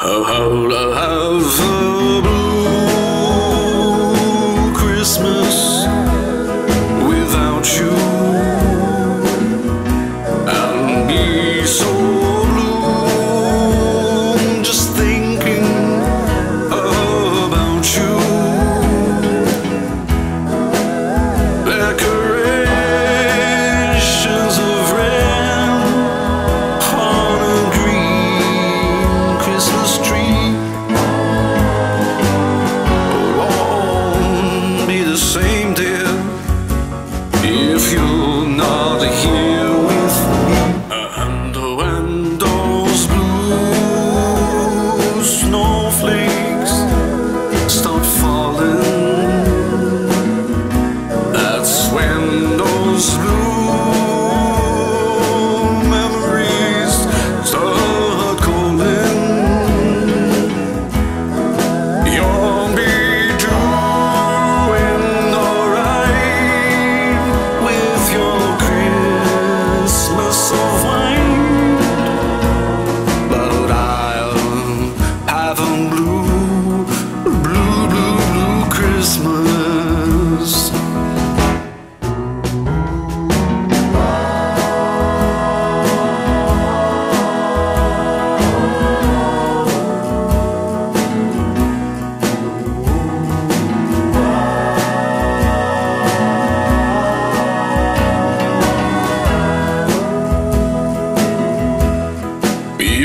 How, how, have